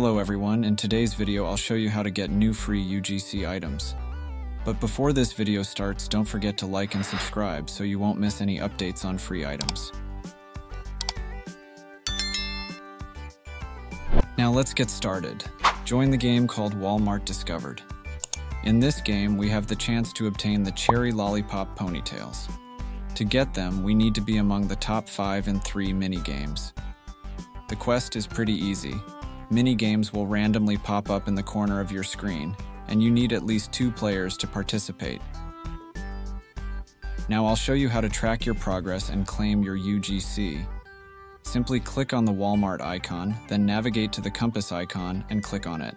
Hello everyone, in today's video I'll show you how to get new free UGC items. But before this video starts, don't forget to like and subscribe so you won't miss any updates on free items. Now let's get started. Join the game called Walmart Discovered. In this game, we have the chance to obtain the Cherry Lollipop Ponytails. To get them, we need to be among the top 5 in 3 mini-games. The quest is pretty easy. Mini-games will randomly pop up in the corner of your screen, and you need at least two players to participate. Now I'll show you how to track your progress and claim your UGC. Simply click on the Walmart icon, then navigate to the compass icon and click on it.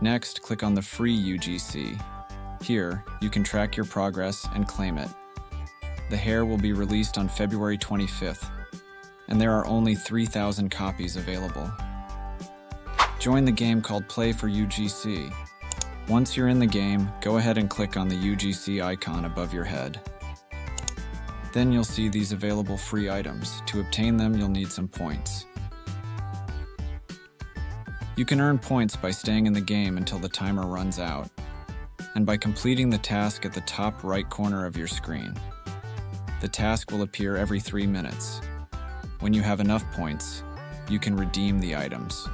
Next, click on the free UGC. Here, you can track your progress and claim it. The hair will be released on February 25th, and there are only 3,000 copies available. Join the game called Play for UGC. Once you're in the game, go ahead and click on the UGC icon above your head. Then you'll see these available free items. To obtain them, you'll need some points. You can earn points by staying in the game until the timer runs out, and by completing the task at the top right corner of your screen. The task will appear every three minutes. When you have enough points, you can redeem the items.